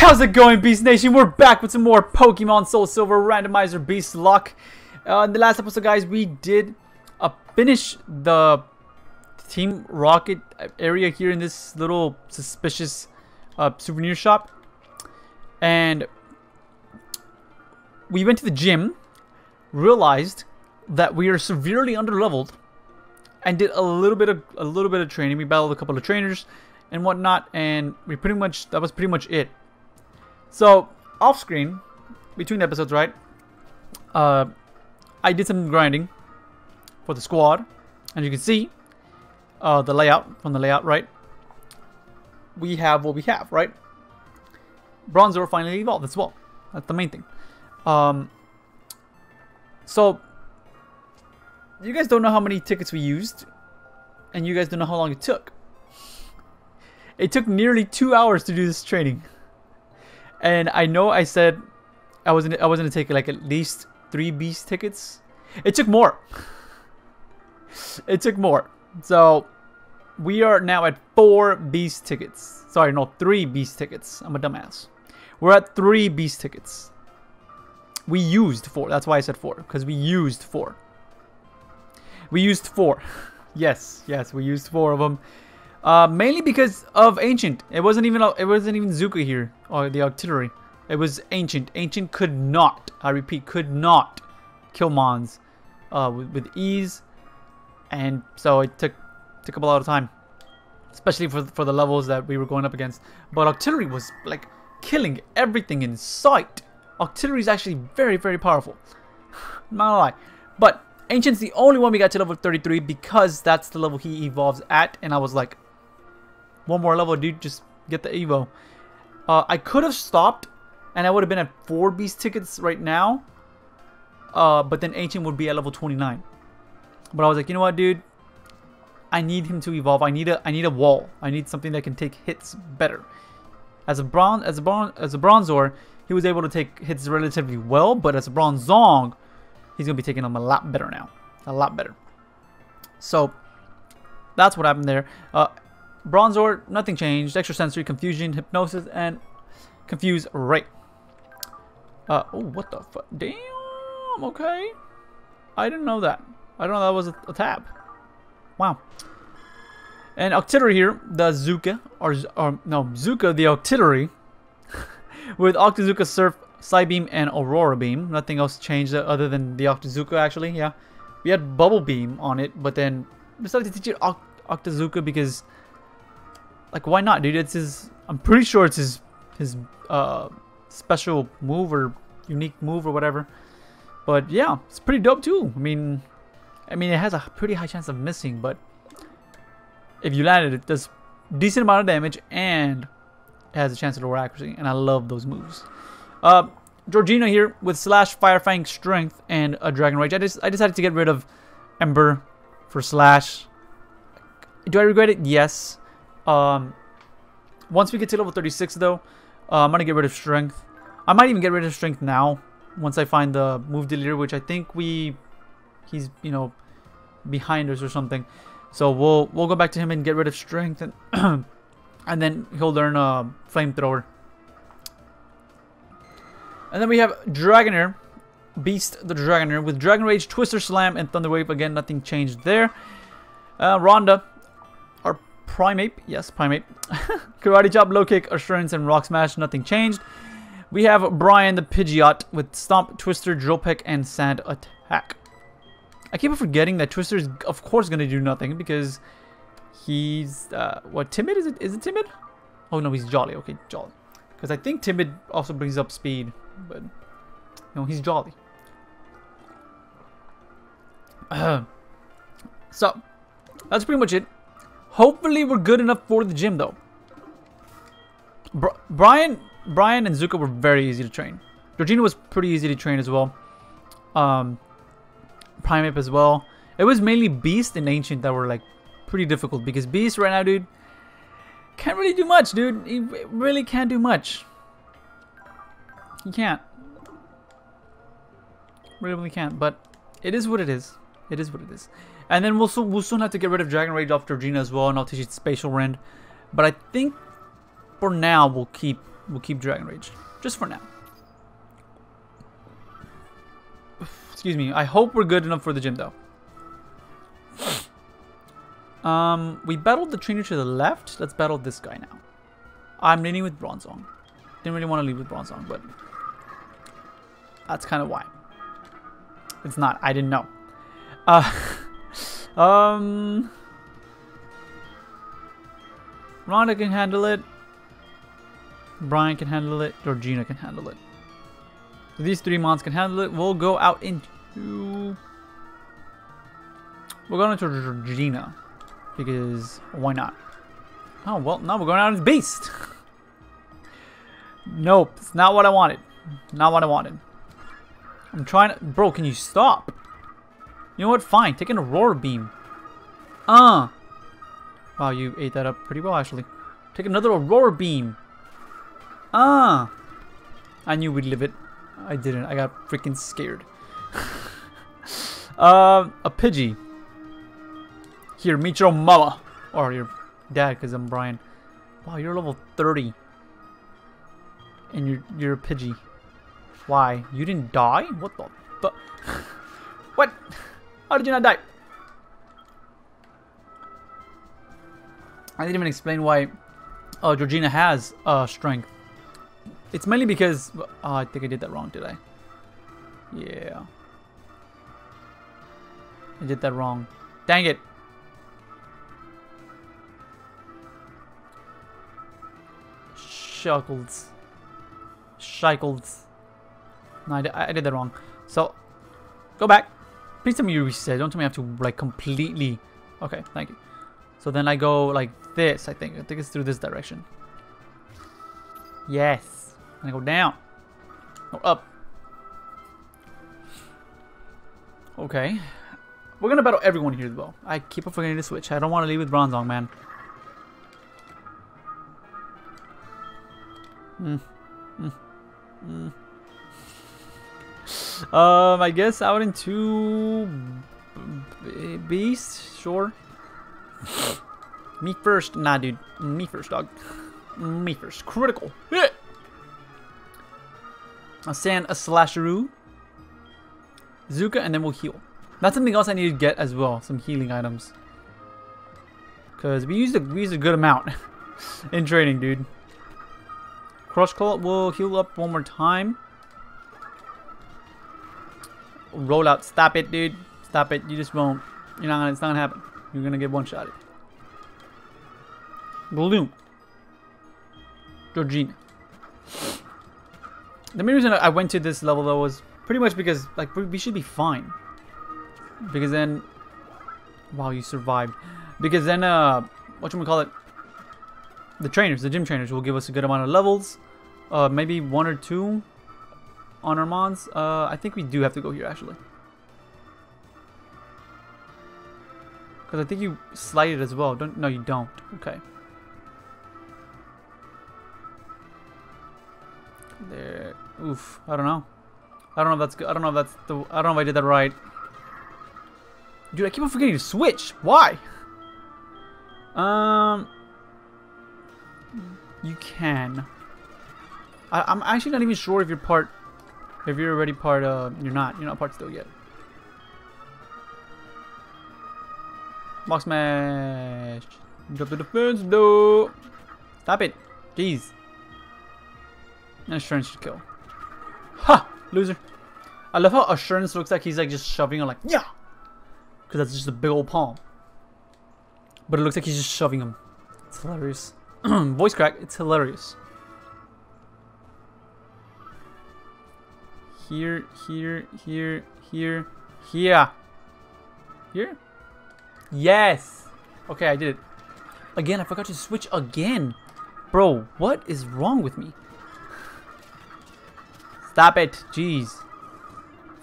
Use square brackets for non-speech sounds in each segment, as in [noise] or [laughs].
How's it going, Beast Nation? We're back with some more Pokemon Soul Silver Randomizer Beastlocke. Uh, in the last episode, guys, we did uh, finish the Team Rocket area here in this little suspicious uh, souvenir shop. And we went to the gym, realized that we are severely underleveled, and did a little bit of a little bit of training. We battled a couple of trainers and whatnot, and we pretty much that was pretty much it. So off screen, between episodes, right? Uh, I did some grinding for the squad, and you can see uh, the layout from the layout, right? We have what we have, right? Bronzor finally evolved as well. That's the main thing. Um, so you guys don't know how many tickets we used, and you guys don't know how long it took. It took nearly two hours to do this training, and I know I said I wasn't I was gonna take like at least three beast tickets. It took more. it took more. So we are now at four beast tickets. Sorry, no, three beast tickets. I'm a dumbass. We're at three beast tickets. We used four. That's why I said four, because we used four. We used four. [laughs] yes, yes, we used four of them. Uh, mainly because of ancient. It wasn't even it wasn't even Zuka here or the Octillery. It was ancient. Ancient could not. I repeat, could not kill Mons uh, with, with ease, and so it took took up a lot of time, especially for for the levels that we were going up against. But Octillery was like killing everything in sight. Octillery is actually very very powerful. [sighs] not gonna lie, but Ancient's the only one we got to level 33 because that's the level he evolves at. And I was like, one more level, dude. Just get the Evo. Uh, I could have stopped and I would have been at 4 beast tickets right now. Uh, but then Ancient would be at level 29. But I was like, you know what, dude? I need him to evolve. I need a I need a wall. I need something that can take hits better. As a bronze as a bronze as a bronzor, he was able to take hits relatively well, but as a bronzong, he's to be taking them a lot better now. A lot better. So, that's what happened there. Uh, Bronzor, nothing changed. Extrasensory, Confusion, Hypnosis, and Confuse Ray. Uh, oh, what the fuck? Damn, okay. I didn't know that. I don't know that was a, a tab. Wow. And Octillery here, the Zuka, or, or no, Zuka, the Octillery, [laughs] with Octazooka Surf Psybeam and Aurora Beam. Nothing else changed other than the Octazooka actually, yeah. We had Bubble Beam on it, but then decided to teach it Oct Octazooka because like why not dude? It's his I'm pretty sure it's his his uh special move or unique move or whatever. But yeah, it's pretty dope too. I mean I mean it has a pretty high chance of missing, but if you land it, it does decent amount of damage and it has a chance of lower accuracy, and I love those moves. Uh, Georgina here with Slash, Fire Fang, Strength, and a Dragon Rage. I just I decided to get rid of Ember for Slash. Do I regret it? Yes. Um, once we get to level 36, though, uh, I'm gonna get rid of Strength. I might even get rid of Strength now once I find the move deleter, which I think we he's you know behind us or something. So we'll we'll go back to him and get rid of Strength and [clears throat] and then he'll learn a uh, Flamethrower. And then we have Dragonair, Beast the Dragonair with Dragon Rage, Twister Slam, and Thunder Wave. Again, nothing changed there. Uh, Rhonda, our Primeape, yes, Primeape. [laughs] Karate Chop, Low Kick, Assurance, and Rock Smash, nothing changed. We have Brian the Pidgeot with Stomp, Twister, Drill Peck, and Sand Attack. I keep forgetting that Twister is, of course, going to do nothing because he's, uh, what, timid? Is it, is it timid? Oh, no, he's jolly. Okay, jolly. Because I think timid also brings up speed but no, he's jolly. [clears throat] so, that's pretty much it. Hopefully, we're good enough for the gym, though. Br Brian, Brian, and Zuka were very easy to train. Georgina was pretty easy to train as well. Um, Primeape as well. It was mainly Beast and Ancient that were like pretty difficult because Beast right now, dude, can't really do much, dude. He really can't do much. You can't. Really can't, but it is what it is. It is what it is. And then we'll, so, we'll soon have to get rid of Dragon Rage off Georgina as well, and I'll teach it Spatial Rend. But I think for now we'll keep we'll keep Dragon Rage. Just for now. Excuse me. I hope we're good enough for the gym, though. Um, we battled the trainer to the left. Let's battle this guy now. I'm leaning with Bronzong. Didn't really want to lead with Bronzong, but that's kind of why. It's not. I didn't know. Uh, [laughs] um, Rhonda can handle it. Brian can handle it. Georgina can handle it. These three mons can handle it. We'll go out into... We're going into Georgina. Because why not? Oh, well, no, we're going out as Beast. [laughs] nope, it's not what I wanted. Not what I wanted. I'm trying to... Bro, can you stop? You know what? Fine. Take an Aurora Beam. Uh. Wow, you ate that up pretty well, actually. Take another Aurora Beam. Ah. I knew we'd live it. I didn't. I got freaking scared. [laughs] uh, a Pidgey. Here, meet your mama. Or your dad, because I'm Brian. Wow, you're level 30. And you're, you're a Pidgey. Why? You didn't die? What the fuck? [laughs] How did you not die? I didn't even explain why uh, Georgina has uh, strength. It's mainly because... Oh, I think I did that wrong, did I? Yeah. I did that wrong. Dang it. Shuckles. Shikles. No, I did, I did that wrong. So, go back. Please tell me you reset. Don't tell me I have to, like, completely... Okay, thank you. So then I go like this, I think. I think it's through this direction. Yes. And I go down. No, up. Okay. We're gonna battle everyone here, though. I keep on forgetting to switch. I don't want to leave with Bronzong, man. Hmm. Hmm. Hmm. Um, I guess out into Beast, sure. Me first. Nah, dude. Me first, dog. Me first. Critical. Hit. A sand, a slasheroo. Zuka, and then we'll heal. That's something else I need to get as well. Some healing items. Because we used a, we used a good amount [laughs] in training, dude. Crush Claw will heal up one more time. Roll out. Stop it, dude. Stop it. You just won't. You're not gonna, it's not gonna happen. You're gonna get one shot. Bloom. Georgina. The main reason I went to this level though was pretty much because like we should be fine. Because then, wow, you survived. Because then, uh, what we call it? The trainers, the gym trainers, will give us a good amount of levels. Uh, maybe one or two on our mons. Uh, I think we do have to go here actually. Because I think you slide it as well. Don't no, you don't. Okay. There. Oof. I don't know. I don't know if that's good. I don't know if that's the. I don't know if I did that right. Dude, I keep on forgetting to switch. Why? Um. You can. I, I'm actually not even sure if you're part. If you're already part. Uh, you're not. You're not part still yet. Box smash. Jump to the fence, though. Stop it. Jeez. Assurance should kill. Ha! Loser. I love how Assurance looks like he's like just shoving him like, yeah! Because that's just a big old palm. But it looks like he's just shoving him. It's hilarious. [clears throat] Voice crack, it's hilarious. Here, here, here, here, here. Here? Yes! Okay, I did it. Again, I forgot to switch again. Bro, what is wrong with me? Stop it. Jeez.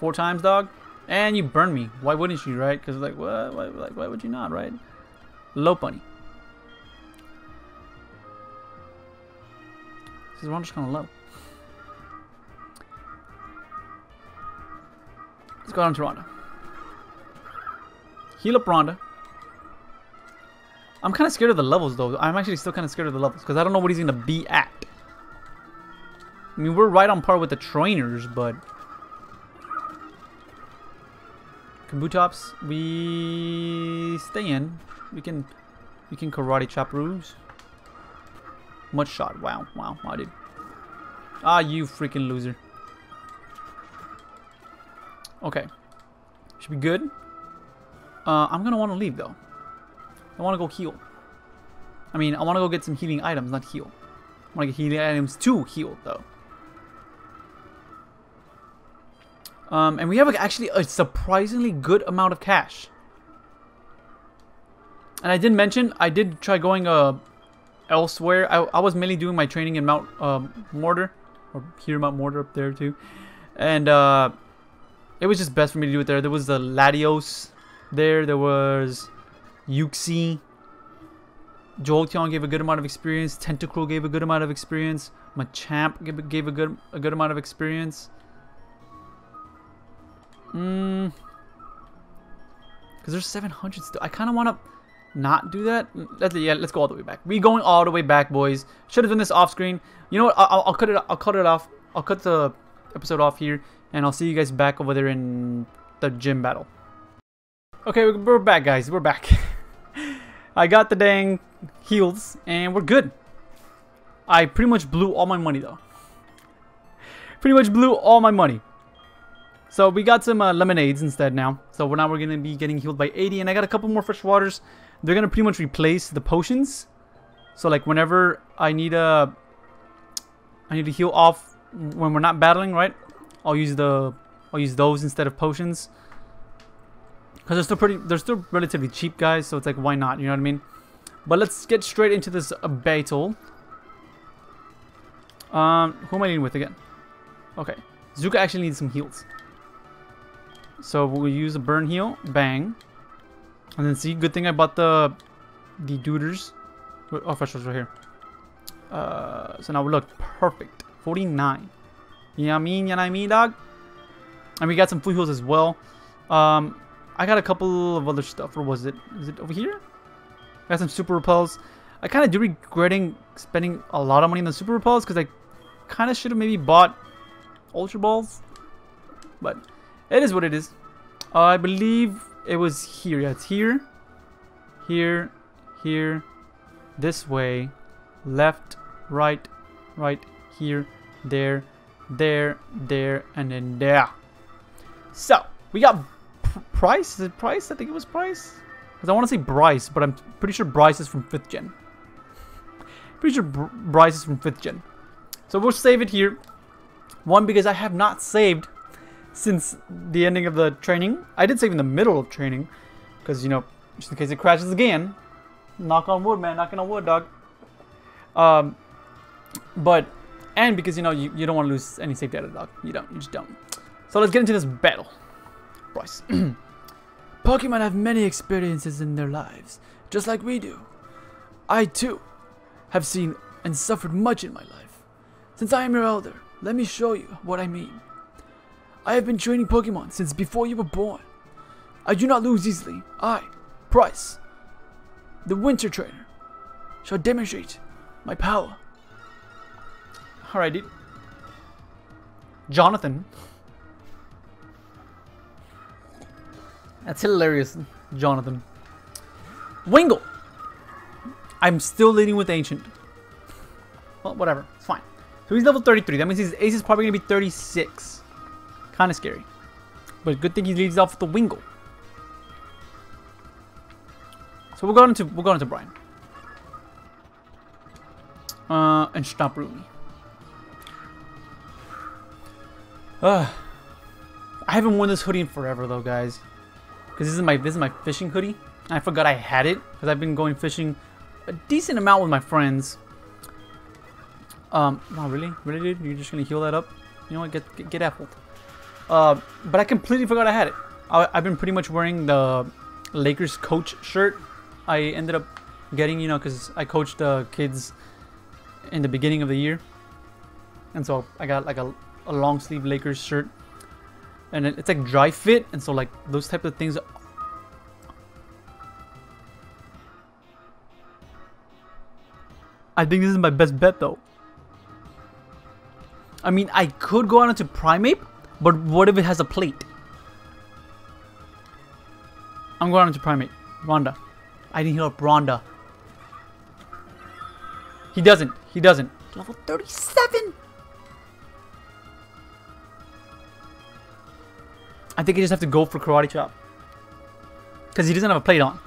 Four times, dog? And you burn me. Why wouldn't you, right? Because, like, what? Why, like, why would you not, right? Low bunny. This is just kind of low. Let's go down to Rhonda. Heal up Rhonda. I'm kind of scared of the levels, though. I'm actually still kind of scared of the levels because I don't know what he's going to be at. I mean, we're right on par with the trainers, but... Kabutops, we stay in. We can we can karate chop ruse. Much shot. Wow, wow, I did. Ah, you freaking loser. Okay. Should be good. Uh, I'm gonna want to leave though. I want to go heal. I mean, I want to go get some healing items, not heal. I want to get healing items to heal though. Um, and we have actually a surprisingly good amount of cash. And I did mention, I did try going uh, elsewhere. I, I was mainly doing my training in Mount uh, Mortar. Or here, Mount Mortar up there too. And uh, it was just best for me to do it there. There was the Latios there. There was Uxie. Jolteon gave a good amount of experience. Tentacruel gave a good amount of experience. Machamp gave, gave a good a good amount of experience. Hmm. Because there's 700 still. I kind of want to not do that. Let's, yeah, let's go all the way back. We going all the way back, boys. Should have done this off screen. You know what? I'll, I'll cut it. I'll cut it off. I'll cut the episode off here, and I'll see you guys back over there in the gym battle. Okay, we're back, guys. We're back. [laughs] I got the dang heals, and we're good. I pretty much blew all my money, though. Pretty much blew all my money. So we got some uh, lemonades instead now. So now we're going to be getting healed by 80. And I got a couple more fresh waters. They're going to pretty much replace the potions. So like whenever I need a... I need to heal off when we're not battling, right? I'll use the... I'll use those instead of potions. Because they're still pretty... They're still relatively cheap, guys. So it's like, why not? You know what I mean? But let's get straight into this battle. Um, who am I dealing with again? Okay. Zuka actually needs some heals. So we'll use a burn heal, bang. And then see, good thing I bought the the duders. Oh, fresh right here. Uh, so now we look perfect. 49. You know what I mean? You know what I mean, dog? And we got some full as well. Um, I got a couple of other stuff. or was it? Is it over here? Got some super repels. I kind of do regretting spending a lot of money on the super repels because I kind of should have maybe bought ultra balls. But it is what it is. Uh, I believe it was here. Yeah, it's here. Here. Here. This way. Left. Right. Right. Here. There. There. There. And then there. So, we got Pryce. Is it Pryce? I think it was Pryce. Because I want to say Bryce, but I'm pretty sure Bryce is from 5th gen. Pretty sure Br Bryce is from 5th gen. So we'll save it here. One, because I have not saved since the ending of the training. I did save in the middle of training, because, you know, just in case it crashes again. Knock on wood, man. Knocking on wood, dog. Um, but, and because, you know, you, you don't want to lose any save data, dog. You don't. You just don't. So let's get into this battle. Bryce. [clears throat] Pokemon have many experiences in their lives, just like we do. I, too, have seen and suffered much in my life. Since I am your elder, let me show you what I mean. I have been training Pokemon since before you were born. I do not lose easily. I, Bryce, the Winter Trainer, shall demonstrate my power. Alright, dude. Jonathan. That's hilarious, Jonathan. Wingull! I'm still leading with Ancient. Well, whatever. It's fine. So he's level 33. That means his ace is probably going to be 36. Kind of scary. But good thing he leads off with the Wingull. So we'll go into we'll go into Brian. Uh, and stop Rumi. Uh, I haven't worn this hoodie in forever though, guys. Because this is my this is my fishing hoodie. I forgot I had it because I've been going fishing a decent amount with my friends. Um, wow, really, really, dude? You're just gonna heal that up? You know what? Get get, get apple. Uh, but I completely forgot I had it. I, have been pretty much wearing the Lakers coach shirt. I ended up getting, you know, because I coached the kids in the beginning of the year. And so I got like a, a long sleeve Lakers shirt. And it's like dry fit. And so like those type of things I think this is my best bet though. I mean, I could go on into Primeape, but what if it has a plate? I'm going on into Primeape. Rhonda. I didn't heal up Rhonda. He doesn't. He doesn't. Level 37! I think I just have to go for Karate Chop. Because he doesn't have a plate on.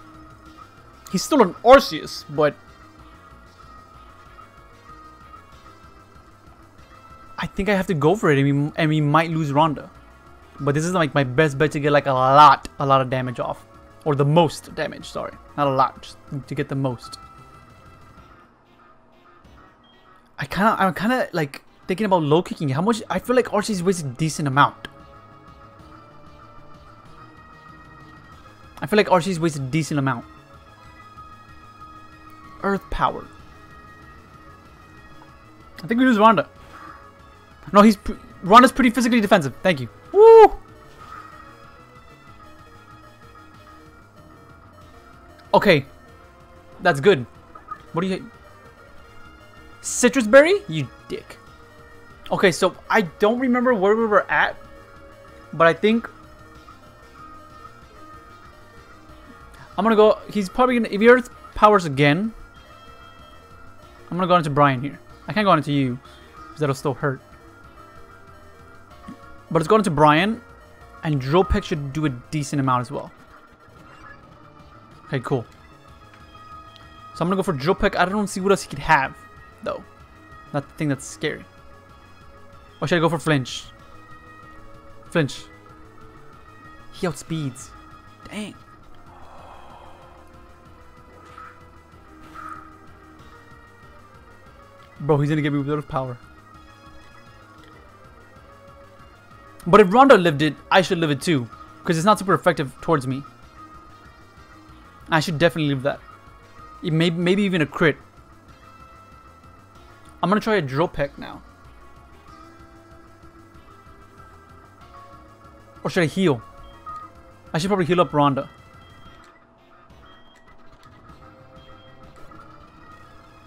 He's still an Arceus, but... I think I have to go for it and we, and we might lose Rhonda. But this is like my best bet to get like a lot, a lot of damage off. Or the most damage, sorry. Not a lot, just to get the most. I kind of, I'm kind of like thinking about low kicking. How much, I feel like Arceus wastes a decent amount. I feel like Arceus wastes a decent amount. Earth power. I think we lose Rhonda. No, he's Rhonda's pretty physically defensive. Thank you. Woo! Okay. That's good. What do you... Sitrus berry? You dick. Okay, so I don't remember where we were at. But I think... I'm gonna go... He's probably gonna... If he earth powers again... I'm gonna go into Brian here. I can't go into you. Because that'll still hurt. But it's going into Brian. And Drill Peck should do a decent amount as well. Okay, cool. So I'm gonna go for Drill Peck. I don't see what else he could have, though. The thing that's scary. Or should I go for Flinch? Flinch. He outspeeds. Dang. Bro, he's gonna get me with of power. But if Rhonda lived it, I should live it too. Because it's not super effective towards me. I should definitely leave that. It may, maybe even a crit. I'm gonna try a drill peck now. Or should I heal? I should probably heal up Rhonda.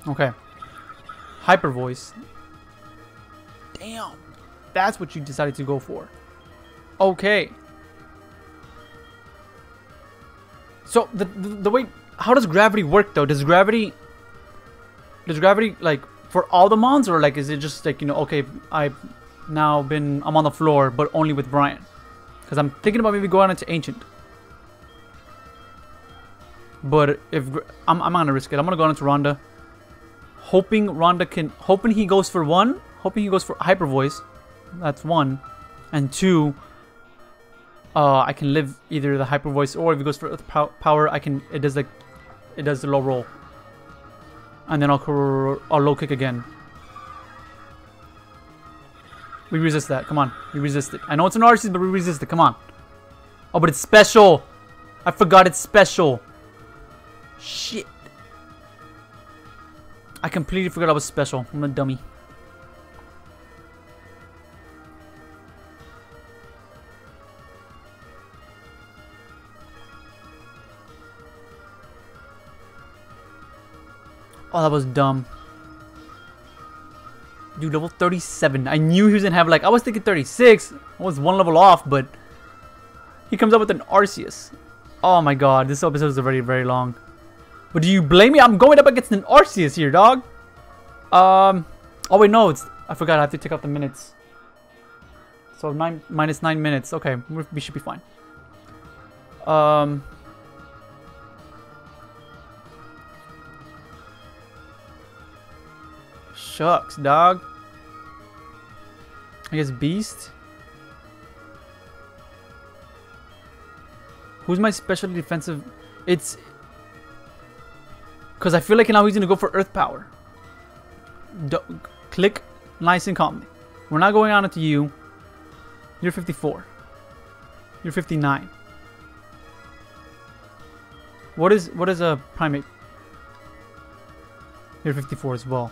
Okay. Hyper voice. Damn. That's what you decided to go for. Okay. So the, the, the way how does gravity work though? Does gravity does gravity like for all the mons or like is it just like you know okay I've now been I'm on the floor but only with Brian because I'm thinking about maybe going into ancient. But if I'm I'm gonna risk it, I'm gonna go into Rhonda, hoping Rhonda can hoping he goes for one, hoping he goes for hyper voice. That's one, and two uh, I can live either the hyper voice or if it goes for earth power, I can it does like it does the low roll, and then I'll I'll low kick again. We resist that. Come on, we resist it. I know it's an Arceus, but we resist it. Come on. Oh, but it's special. I forgot it's special. Shit. I completely forgot I was special. I'm a dummy. Oh, that was dumb. Dude, level 37. I knew he was gonna have like, I was thinking 36. I was one level off, but he comes up with an Arceus. Oh my god, this episode is already very long. But do you blame me? I'm going up against an Arceus here, dog. Um, oh wait, no, it's, I forgot I have to take out the minutes. So nine minus nine minutes. Okay, we should be fine. Um, Shucks, dog. I guess Beast. Who's my special defensive? It's... Because I feel like now he's going to go for Earth Power. D click nice and calmly. We're not going on it to you. You're 54. You're 59. What is what is a Primeape? You're 54 as well.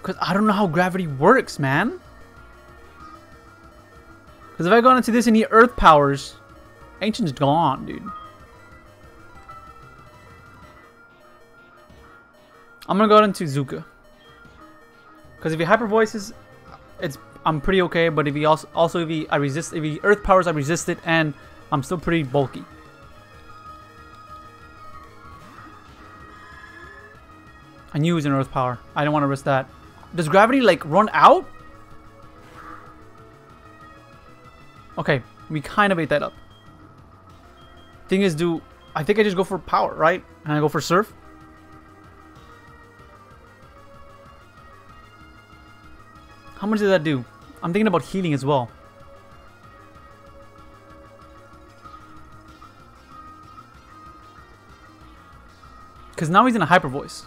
Because I don't know how gravity works, man. Because if I go into this and he earth powers, Ancient's gone, dude. I'm gonna go into Zuka. Because if he hyper voices, it's I'm pretty okay. But if he also also if he I resist if he earth powers I resist it and I'm still pretty bulky. I knew he was an earth power. I don't want to risk that. Does gravity like run out? Okay, we kind of ate that up. Thing is, do I think I just go for power, right? And I go for surf? How much did that do? I'm thinking about healing as well. Because now he's in a hyper voice.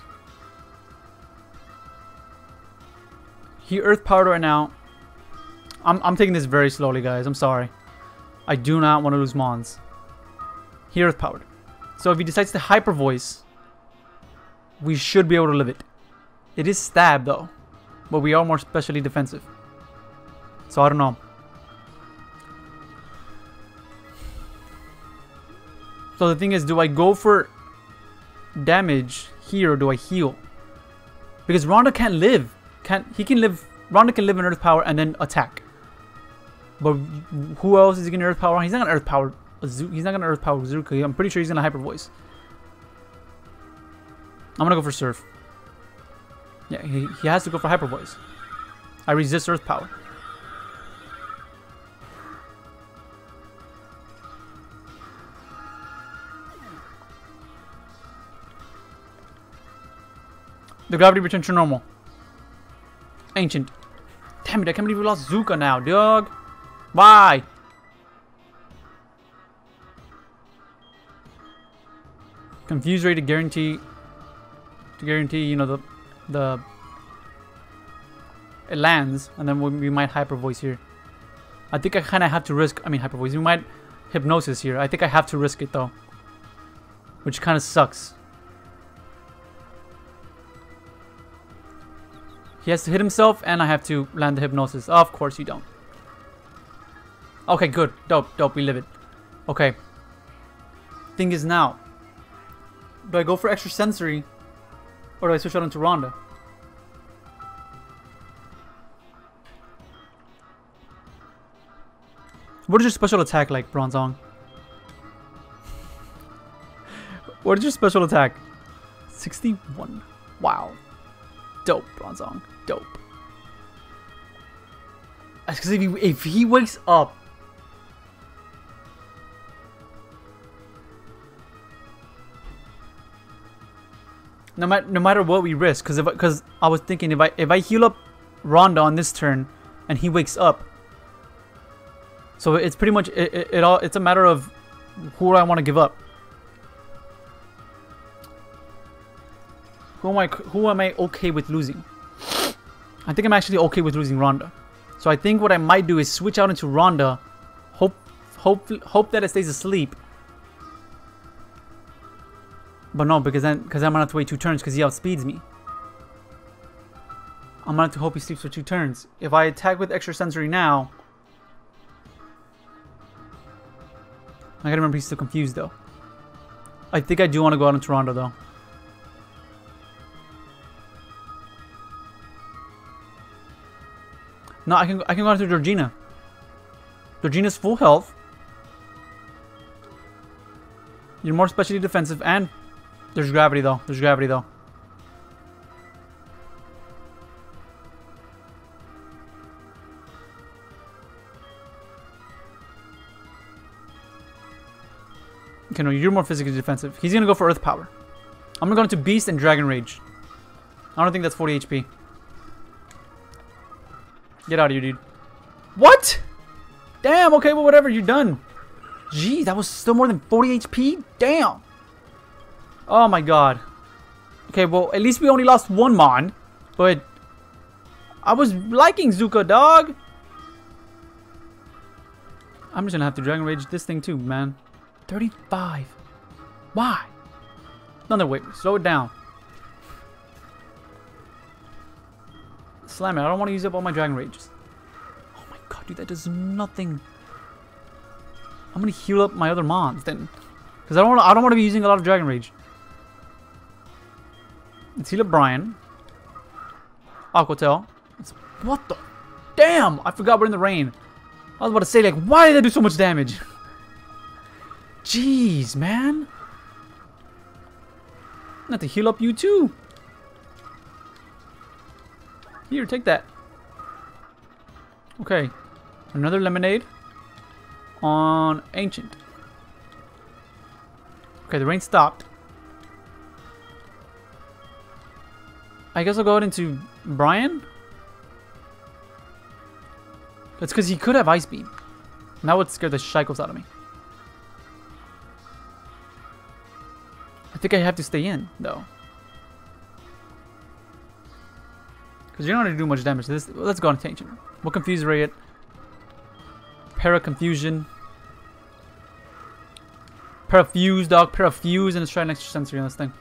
He earth powered right now. I'm, I'm taking this very slowly, guys. I'm sorry. I do not want to lose Mons. He earth powered. So if he decides to hyper voice, we should be able to live it. It is stab though, but we are more specially defensive. So I don't know. So the thing is, do I go for damage here or do I heal? Because Rhonda can't live. Can't he can live Rhonda can live in earth power and then attack. But who else is he gonna earth power? on? He's not gonna earth power he's not gonna earth power Zuka. I'm pretty sure he's gonna hyper voice. I'm gonna go for surf. Yeah, he, he has to go for hyper voice. I resist earth power. The gravity returns to normal. Ancient. Damn it, I can't believe we lost Zuka now, dog. Why? Confuse rate to guarantee to guarantee, you know, the the it lands and then we, we might hyper voice here. I think I kind of have to risk, I mean hyper voice, we might hypnosis here. I think I have to risk it though. Which kind of sucks. He has to hit himself, and I have to land the hypnosis. Of course you don't. Okay, good. Dope, dope. We live it. Okay. Thing is now, do I go for extra sensory, or do I switch out into Rhonda? What is your special attack like, Bronzong? [laughs] what is your special attack? 61. Wow. Dope, Bronzong dope. Because if he, if he wakes up no matter no matter what we risk, because because I was thinking if I if I heal up Rhonda on this turn and he wakes up, so it's pretty much it, it, it all it's a matter of who I want to give up. Who am I who am I okay with losing? I think I'm actually okay with losing Rhonda. So I think what I might do is switch out into Rhonda, hope hope hope that it stays asleep. But no, because then because I'm gonna have to wait two turns because he outspeeds me. I'm gonna have to hope he sleeps for two turns. If I attack with extra sensory now, I gotta remember he's still confused though. I think I do want to go out into Toronto though. No, I can I can go after Georgina. Georgina's full health. You're more specially defensive, and there's gravity though. There's gravity though. Okay, no, you're more physically defensive. He's gonna go for Earth Power. I'm gonna go into Beast and Dragon Rage. I don't think that's 40 HP. Get out of here, dude. What? Damn, okay, well, whatever, you're done. Gee, that was still more than 40 HP? Damn. Oh my god. Okay, well, at least we only lost one Mon. But I was liking Zuka, dog. I'm just gonna have to Dragon Rage this thing too, man. 35. Why? No, no, wait. Slow it down. Slam it. I don't want to use up all my Dragon Rages. Oh my god, dude, that does nothing. I'm gonna heal up my other mons then. Because I don't want I don't want to be using a lot of Dragon Rage. Heal up Brian. Aqua Tail. Oh, what the? Damn! I forgot we're in the rain. I was about to say, like, why did they do so much damage? Jeez, man. Not to heal up you too. Here, take that. Okay. Another lemonade on Ancient. Okay, the rain stopped. I guess I'll go out into Brian. That's because he could have Ice Beam. That would scare the shikos out of me. I think I have to stay in, though. Because you're not going to do much damage. This, let's go on Tangent. We'll confuse Ray it. Para Confusion. Parafuse, dog. Parafuse, and let's try an extra sensory on this thing.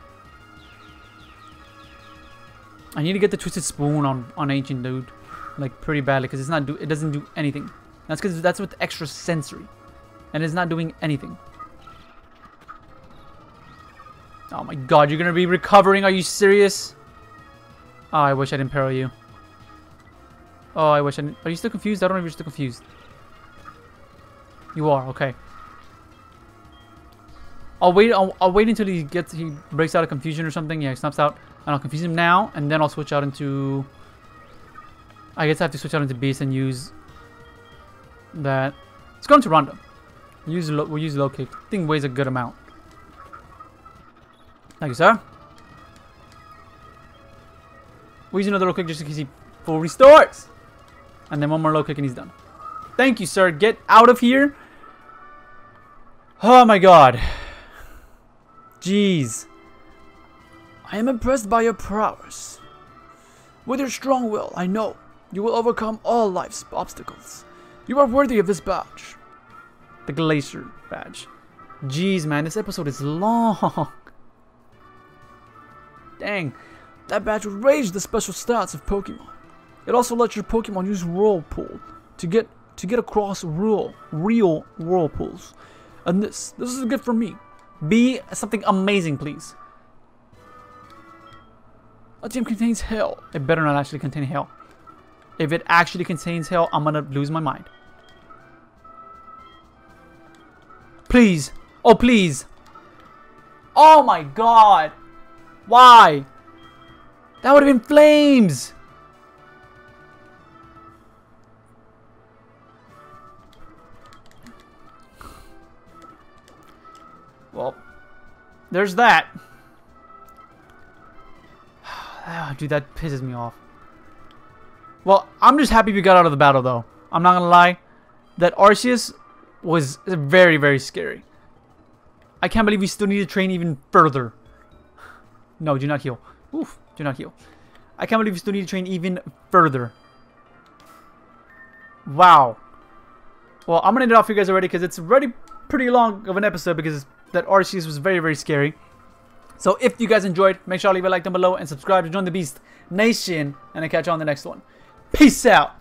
I need to get the Twisted Spoon on, on Ancient, dude. Like, pretty badly, because it's not do it doesn't do anything. That's because that's with extra sensory. And it's not doing anything. Oh my god, you're gonna be recovering? Are you serious? Oh, I wish I didn't peril you. Oh, I wish I didn't. Are you still confused? I don't know if you're still confused. You are, okay. I'll wait. I'll, I'll, wait until he gets he breaks out of confusion or something. Yeah, he snaps out, and I'll confuse him now, and then I'll switch out into. I guess I have to switch out into beast and use that. Let's go into Rondo. Use we'll use low kick. I think weighs a good amount. Thank you, sir. We'll use another low kick just in case he full restores. And then one more low kick and he's done. Thank you, sir. Get out of here. Oh my god. Jeez. I am impressed by your prowess. With your strong will, I know you will overcome all life's obstacles. You are worthy of this badge. The Glacier badge. Jeez, man, this episode is long. [laughs] Dang. That badge will raise the special stats of Pokemon. It also lets your Pokemon use Whirlpool to get to get across real, real Whirlpools. And this, this is gift from me. Be something amazing, please. A gym contains hell. It better not actually contain hell. If it actually contains hell, I'm gonna lose my mind. Please. Oh, please. Oh my god. Why? That would have been flames. Well, there's that. Ah, dude, that pisses me off. Well, I'm just happy we got out of the battle, though. I'm not gonna lie. That Arceus was very, very scary. I can't believe we still need to train even further. [sighs] No, do not heal. Oof, do not heal. I can't believe we still need to train even further. Wow. Well, I'm gonna end it off for you guys already because it's already pretty long of an episode because that Arceus was very, very scary. So if you guys enjoyed, make sure to leave a like down below and subscribe to join the Beast Nation. And I'll catch you on the next one. Peace out.